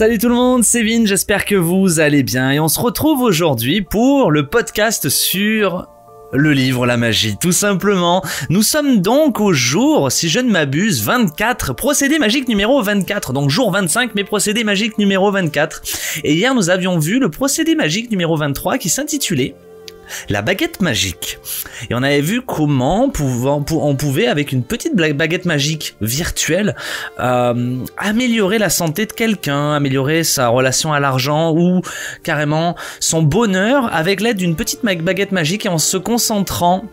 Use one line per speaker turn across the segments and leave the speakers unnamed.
Salut tout le monde, c'est Vin, j'espère que vous allez bien et on se retrouve aujourd'hui pour le podcast sur le livre La magie, tout simplement. Nous sommes donc au jour, si je ne m'abuse, 24, procédé magique numéro 24, donc jour 25, mais procédé magique numéro 24. Et hier nous avions vu le procédé magique numéro 23 qui s'intitulait la baguette magique. Et on avait vu comment on pouvait, avec une petite baguette magique virtuelle, euh, améliorer la santé de quelqu'un, améliorer sa relation à l'argent ou carrément son bonheur avec l'aide d'une petite baguette magique et en se concentrant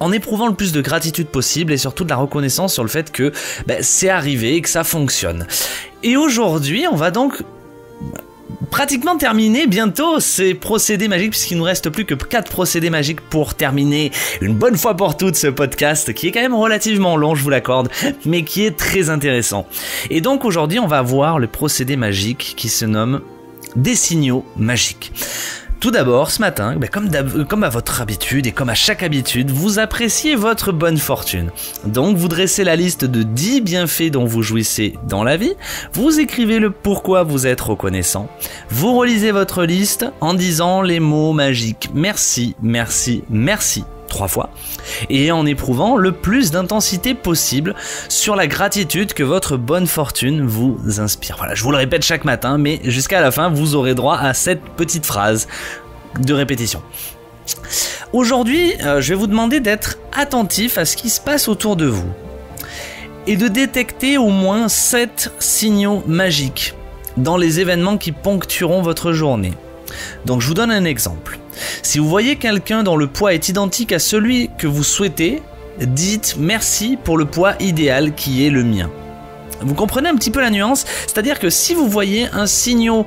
en éprouvant le plus de gratitude possible et surtout de la reconnaissance sur le fait que ben, c'est arrivé et que ça fonctionne. Et aujourd'hui, on va donc pratiquement terminé bientôt ces procédés magiques puisqu'il nous reste plus que 4 procédés magiques pour terminer une bonne fois pour toutes ce podcast qui est quand même relativement long je vous l'accorde mais qui est très intéressant. Et donc aujourd'hui on va voir le procédé magique qui se nomme des signaux magiques. Tout d'abord, ce matin, ben, comme, comme, à votre habitude et comme à chaque habitude, vous appréciez votre bonne fortune. Donc vous dressez la liste de 10 bienfaits dont vous jouissez dans la vie, vous écrivez le pourquoi vous êtes reconnaissant, vous relisez votre liste en disant les mots magiques merci, merci, merci trois fois, et en éprouvant le plus d'intensité possible sur la gratitude que votre bonne fortune vous inspire. Voilà, je vous le répète chaque matin, mais jusqu'à la fin, vous aurez droit à cette petite phrase de répétition. Aujourd'hui, euh, je vais vous demander d'être attentif à ce qui se passe autour de vous et de détecter au moins 7 signaux magiques dans les événements qui ponctueront votre journée. Donc je vous donne un exemple. Si vous voyez quelqu'un dont le poids est identique à celui que vous souhaitez, dites merci pour le poids idéal qui est le mien. Vous comprenez un petit peu la nuance? C'est-à-dire que si vous voyez un signal,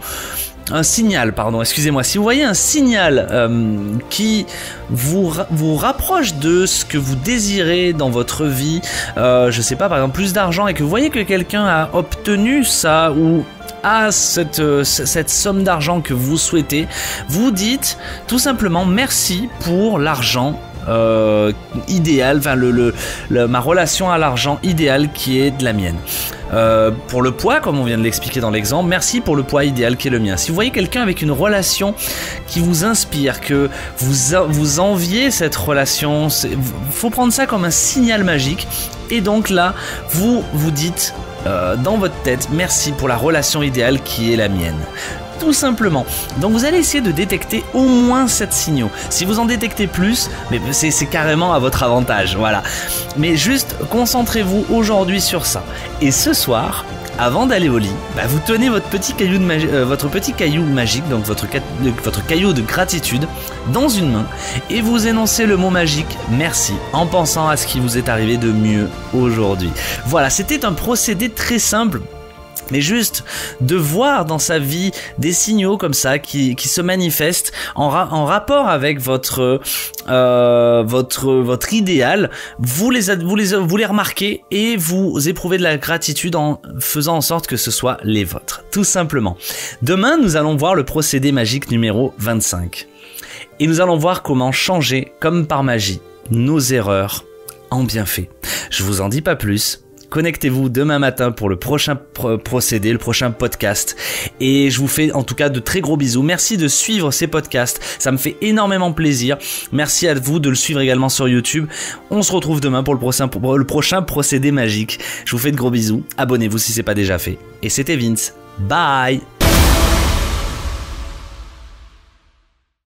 un signal, pardon, excusez-moi, si vous voyez un signal euh, qui vous, rapproche de ce que vous désirez dans votre vie, euh, je sais pas, par exemple plus d'argent, et que vous voyez que quelqu'un a obtenu ça ou à cette, euh, cette somme d'argent que vous souhaitez, vous dites tout simplement merci pour l'argent euh, idéal, enfin le, ma relation à l'argent idéal qui est de la mienne. Euh, pour le poids, comme on vient de l'expliquer dans l'exemple, merci pour le poids idéal qui est le mien. Si vous voyez quelqu'un avec une relation qui vous inspire, que vous, vous enviez cette relation, faut prendre ça comme un signal magique. Et donc là, vous vous dites euh, dans votre tête, merci pour la relation idéale qui est la mienne tout simplement. Donc vous allez essayer de détecter au moins 7 signaux. Si vous en détectez plus, mais c'est carrément à votre avantage, voilà. Mais juste concentrez-vous aujourd'hui sur ça. Et ce soir, avant d'aller au lit, bah, vous tenez votre petit caillou, de euh, votre petit caillou magique, donc votre, votre caillou de gratitude, dans une main et vous énoncez le mot magique merci en pensant à ce qui vous est arrivé de mieux aujourd'hui. Voilà, c'était un procédé très simple mais juste de voir dans sa vie des signaux comme ça qui, qui se manifestent en, en rapport avec votre, euh, votre, votre idéal, vous les, vous, les, vous les remarquez et vous éprouvez de la gratitude en faisant en sorte que ce soit les vôtres, tout simplement. Demain, nous allons voir le procédé magique numéro 25. Et nous allons voir comment changer, comme par magie, nos erreurs en bienfait. Je vous en dis pas plus Connectez-vous demain matin pour le prochain procédé, le prochain podcast. Et je vous fais en tout cas de très gros bisous. Merci de suivre ces podcasts. Ça me fait énormément plaisir. Merci à vous de le suivre également sur YouTube. On se retrouve demain pour le prochain, procédé magique. Je vous fais de gros bisous. Abonnez-vous si c'est pas déjà fait. Et c'était Vince. Bye